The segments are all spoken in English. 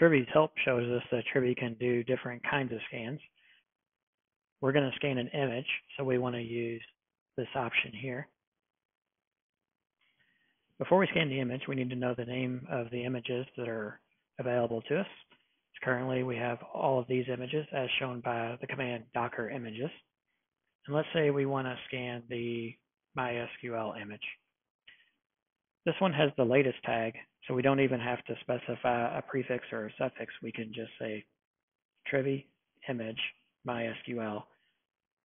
Trivy's help shows us that Trivy can do different kinds of scans. We're going to scan an image, so we want to use this option here. Before we scan the image, we need to know the name of the images that are available to us. Currently, we have all of these images as shown by the command docker images. And let's say we want to scan the MySQL image. This one has the latest tag, so we don't even have to specify a prefix or a suffix. We can just say Trivy image MySQL.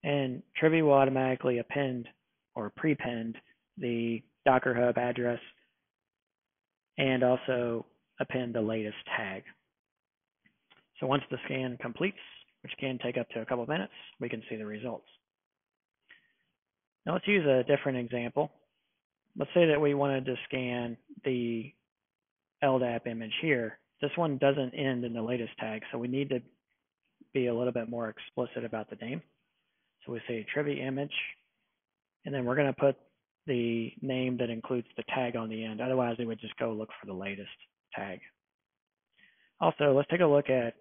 And Trivy will automatically append or prepend the Docker Hub address and also append the latest tag. So once the scan completes, which can take up to a couple of minutes, we can see the results. Now let's use a different example. Let's say that we wanted to scan the LDAP image here. This one doesn't end in the latest tag, so we need to be a little bit more explicit about the name. So we say Trivy image, and then we're going to put the name that includes the tag on the end. Otherwise, it would just go look for the latest tag. Also, let's take a look at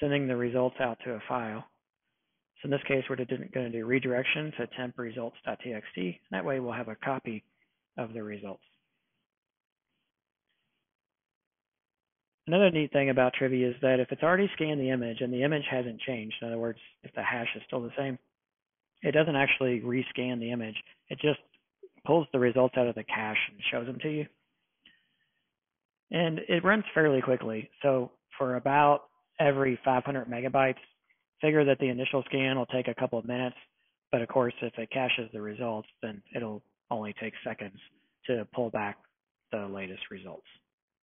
sending the results out to a file. So in this case, we're going to do redirection to temp results.txt. That way we'll have a copy of the results. Another neat thing about Trivy is that if it's already scanned the image and the image hasn't changed, in other words, if the hash is still the same, it doesn't actually rescan the image. It just pulls the results out of the cache and shows them to you. And it runs fairly quickly. So for about every 500 megabytes, figure that the initial scan will take a couple of minutes. But of course, if it caches the results, then it'll only takes seconds to pull back the latest results.